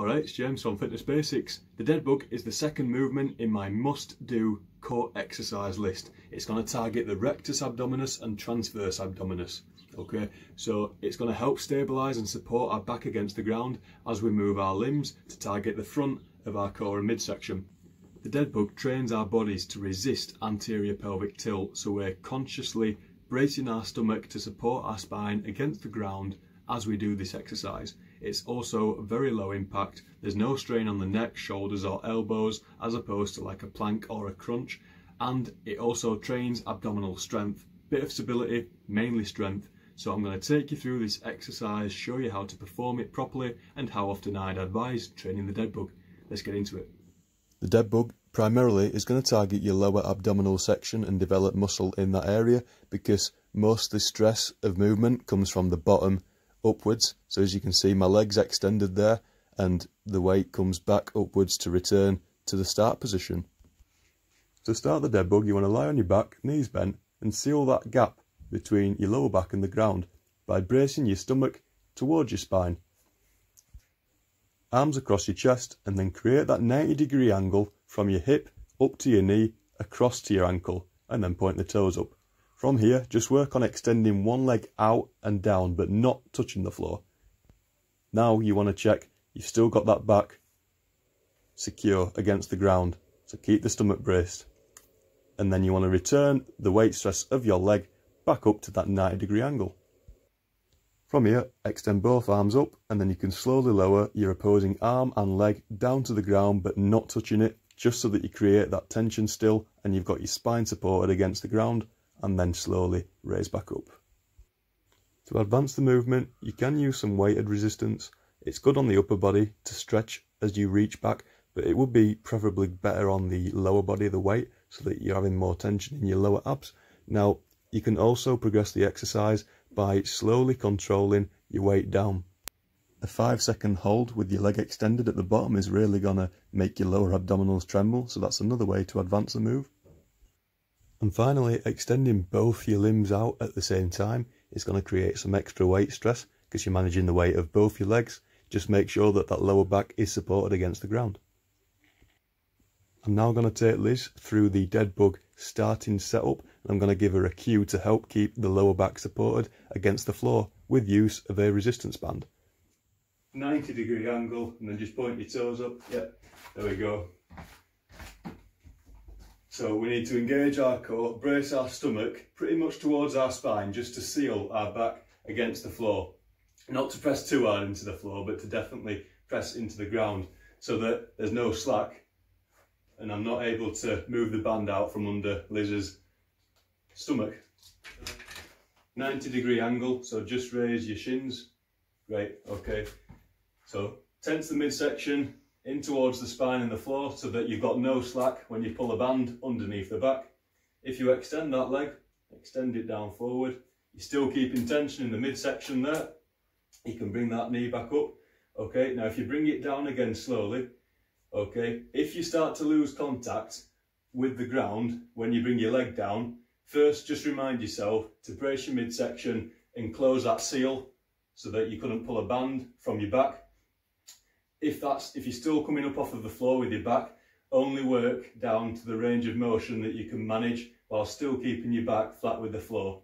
Alright, it's James from Fitness Basics. The dead bug is the second movement in my must-do core exercise list. It's going to target the rectus abdominis and transverse abdominis. Okay, so it's going to help stabilise and support our back against the ground as we move our limbs to target the front of our core and midsection. The dead bug trains our bodies to resist anterior pelvic tilt, so we're consciously bracing our stomach to support our spine against the ground as we do this exercise. It's also very low impact. There's no strain on the neck, shoulders or elbows as opposed to like a plank or a crunch. And it also trains abdominal strength, bit of stability, mainly strength. So I'm going to take you through this exercise, show you how to perform it properly and how often I'd advise training the dead bug. Let's get into it. The dead bug primarily is going to target your lower abdominal section and develop muscle in that area because most the stress of movement comes from the bottom upwards. So as you can see, my leg's extended there and the weight comes back upwards to return to the start position. To start the dead bug, you want to lie on your back, knees bent, and seal that gap between your lower back and the ground by bracing your stomach towards your spine. Arms across your chest and then create that 90 degree angle from your hip up to your knee, across to your ankle, and then point the toes up. From here, just work on extending one leg out and down, but not touching the floor. Now you want to check you've still got that back secure against the ground. So keep the stomach braced. And then you want to return the weight stress of your leg back up to that 90 degree angle. From here, extend both arms up and then you can slowly lower your opposing arm and leg down to the ground but not touching it just so that you create that tension still and you've got your spine supported against the ground and then slowly raise back up. To advance the movement, you can use some weighted resistance. It's good on the upper body to stretch as you reach back, but it would be preferably better on the lower body, the weight, so that you're having more tension in your lower abs. Now, you can also progress the exercise by slowly controlling your weight down. A 5 second hold with your leg extended at the bottom is really going to make your lower abdominals tremble, so that's another way to advance the move. And finally, extending both your limbs out at the same time is going to create some extra weight stress because you're managing the weight of both your legs. Just make sure that that lower back is supported against the ground. I'm now going to take Liz through the dead bug starting setup and I'm going to give her a cue to help keep the lower back supported against the floor with use of a resistance band. 90 degree angle and then just point your toes up. Yep, there we go. So we need to engage our core, brace our stomach pretty much towards our spine just to seal our back against the floor. Not to press too hard into the floor, but to definitely press into the ground so that there's no slack and I'm not able to move the band out from under Liz's stomach. 90 degree angle, so just raise your shins. Great, okay. So tense the midsection, in towards the spine and the floor so that you've got no slack when you pull a band underneath the back. If you extend that leg, extend it down forward, you're still keeping tension in the midsection there. You can bring that knee back up. Okay, now if you bring it down again slowly, okay, if you start to lose contact with the ground when you bring your leg down, first just remind yourself to brace your midsection and close that seal so that you couldn't pull a band from your back if that's if you're still coming up off of the floor with your back, only work down to the range of motion that you can manage while still keeping your back flat with the floor.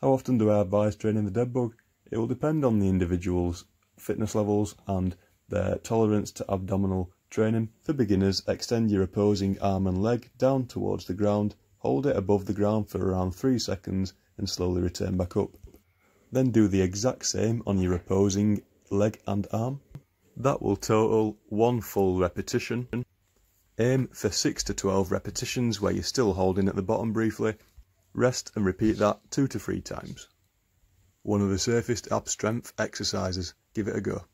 How often do I advise training the dead bug? It will depend on the individual's fitness levels and their tolerance to abdominal training. For beginners, extend your opposing arm and leg down towards the ground, hold it above the ground for around 3 seconds and slowly return back up. Then do the exact same on your opposing leg and arm. That will total one full repetition. Aim for 6 to 12 repetitions where you're still holding at the bottom briefly. Rest and repeat that 2 to 3 times. One of the safest ab strength exercises. Give it a go.